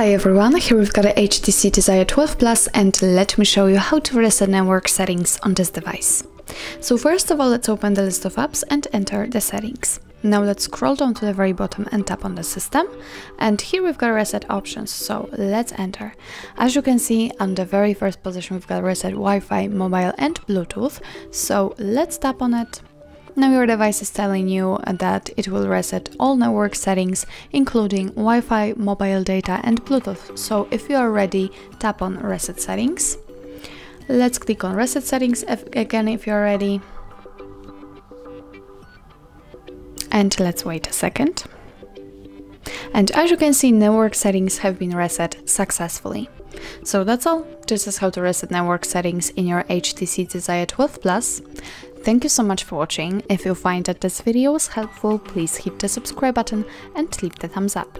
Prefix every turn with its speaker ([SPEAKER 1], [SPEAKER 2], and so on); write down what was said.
[SPEAKER 1] Hi everyone, here we've got a HTC Desire 12 Plus and let me show you how to reset network settings on this device. So first of all, let's open the list of apps and enter the settings. Now let's scroll down to the very bottom and tap on the system. And here we've got reset options, so let's enter. As you can see, on the very first position, we've got reset Wi-Fi, mobile and Bluetooth. So let's tap on it. Now your device is telling you that it will reset all network settings, including Wi-Fi, mobile data and Bluetooth. So if you are ready, tap on reset settings. Let's click on reset settings again if you're ready. and let's wait a second. And as you can see, network settings have been reset successfully. So that's all. This is how to reset network settings in your HTC Desire 12 Plus. Thank you so much for watching. If you find that this video was helpful, please hit the subscribe button and leave the thumbs up.